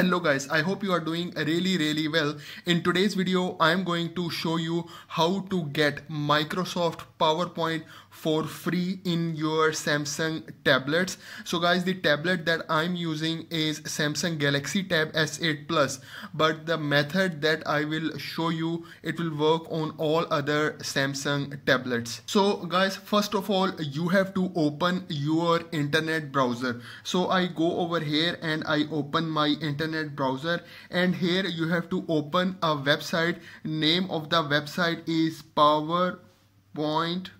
Hello guys, I hope you are doing really really well. In today's video, I am going to show you how to get Microsoft PowerPoint for free in your Samsung tablets. So guys, the tablet that I'm using is Samsung Galaxy Tab S8 Plus, but the method that I will show you, it will work on all other Samsung tablets. So guys, first of all, you have to open your internet browser. So I go over here and I open my internet browser. And here you have to open a website. Name of the website is PowerPoint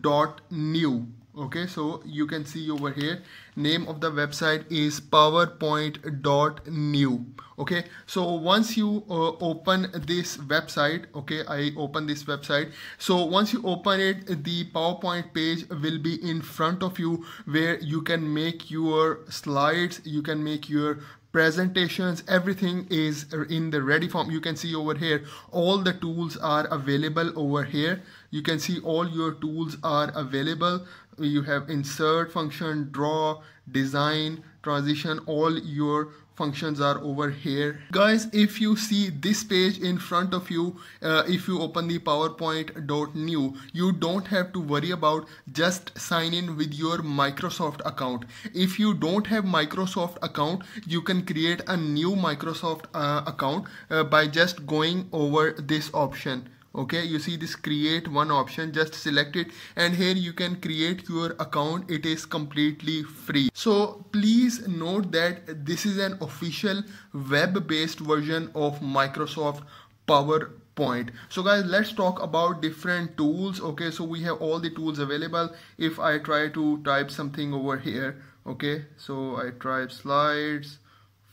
dot new. Okay so you can see over here. Name of the website is powerpoint dot new. Okay so once you uh, open this website okay i open this website. So once you open it the powerpoint page will be in front of you where you can make your slides you can make your presentations everything is in the ready form. You can see over here all the tools are available over here. You can see all your tools are available you have insert function draw design transition all your functions are over here. Guys if you see this page in front of you uh, if you open the powerpoint.new you don't have to worry about just sign in with your microsoft account. If you don't have microsoft account you can create a new microsoft uh, account uh, by just going over this option okay you see this create one option just select it and here you can create your account. It is completely free. So please note that this is an official web-based version of Microsoft PowerPoint. So guys let's talk about different tools. Okay so we have all the tools available. If I try to type something over here okay so I type slides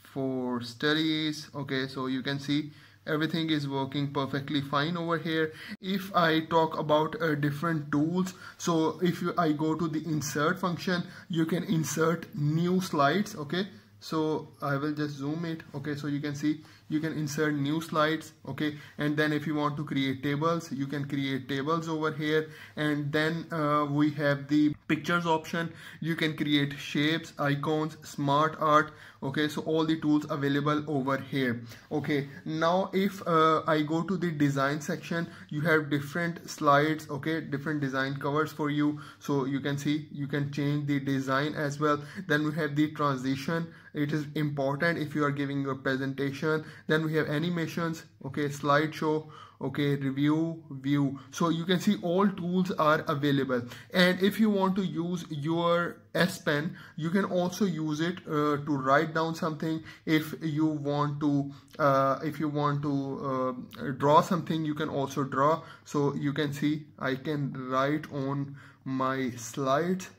for studies. Okay so you can see everything is working perfectly fine over here. If I talk about uh, different tools so if you, I go to the insert function you can insert new slides okay so I will just zoom it okay? So you can see you can insert new slides okay? And then if you want to create tables you can create tables over here. And then uh, we have the pictures option. You can create shapes icons smart art okay? So all the tools available over here okay? Now if uh, I go to the design section you have different slides okay? Different design covers for you. So you can see you can change the design as well. Then we have the transition it is important if you are giving your presentation. Then we have animations okay slideshow okay review view. So you can see all tools are available. And if you want to use your S Pen you can also use it uh, to write down something. If you want to uh, if you want to uh, draw something you can also draw. So you can see I can write on my slides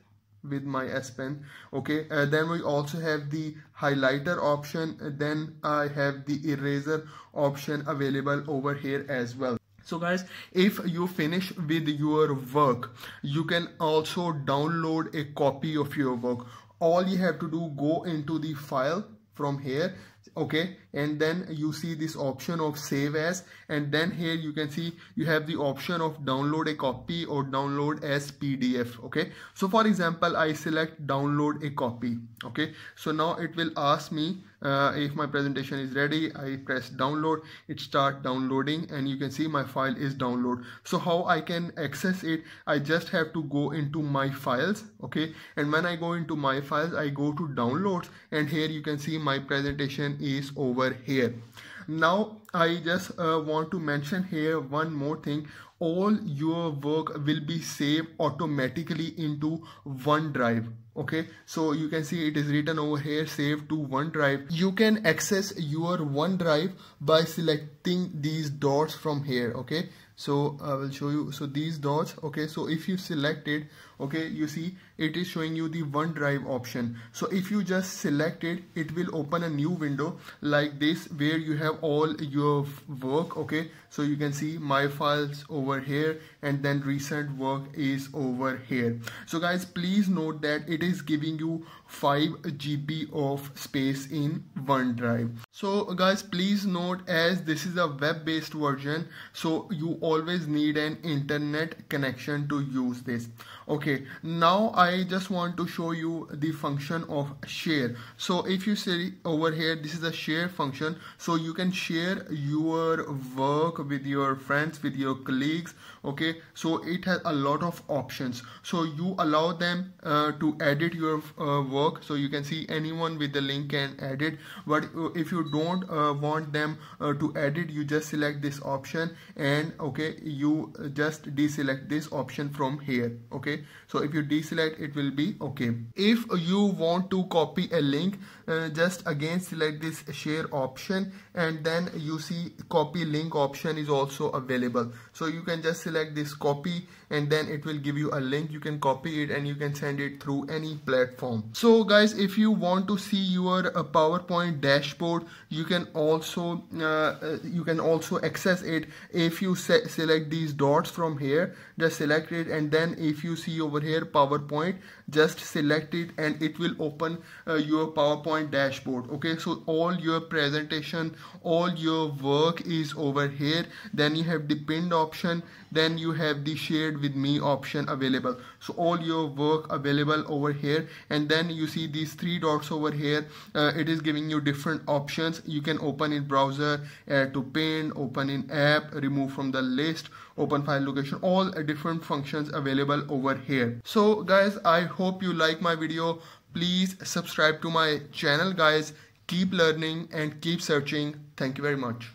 with my S Pen okay? Uh, then we also have the highlighter option. Then I have the eraser option available over here as well. So guys if you finish with your work you can also download a copy of your work. All you have to do go into the file from here okay? And then you see this option of save as and then here you can see you have the option of download a copy or download as pdf okay? So for example i select download a copy okay? So now it will ask me uh, if my presentation is ready I press download. It start downloading and you can see my file is download. So how I can access it? I just have to go into my files okay? And when I go into my files I go to downloads and here you can see my presentation is over here. Now I just uh, want to mention here one more thing. All your work will be saved automatically into OneDrive okay? So you can see it is written over here save to OneDrive. You can access your OneDrive by selecting these dots from here okay? So I will show you so these dots okay? So if you select it okay you see it is showing you the OneDrive option. So if you just select it it will open a new window like this where you have all your work okay? So you can see my files over here and then recent work is over here. So guys please note that it is giving you 5 GB of space in OneDrive so guys please note as this is a web based version so you always need an internet connection to use this. Okay now I just want to show you the function of share. So if you see over here this is a share function. So you can share your work with your friends with your colleagues okay? So it has a lot of options. So you allow them uh, to edit your uh, work. So you can see anyone with the link can edit. But uh, if you don't uh, want them uh, to edit you just select this option and okay you just deselect this option from here okay? So if you deselect it will be okay. If you want to copy a link uh, just again select this share option and then you see copy link option is also available. So you can just select this copy and then it will give you a link. You can copy it and you can send it through any platform. So guys if you want to see your uh, powerpoint dashboard you can also uh, uh you can also access it if you se select these dots from here just select it and then if you see over here powerpoint just select it and it will open uh, your powerpoint dashboard. Okay so all your presentation all your work is over here. Then you have the pinned option. Then you have the shared with me option available. So all your work available over here. And then you see these three dots over here. Uh, it is giving you different options you can open in browser add to pin open in app remove from the list open file location all different functions available over here. So guys i hope you like my video. Please subscribe to my channel guys. Keep learning and keep searching. Thank you very much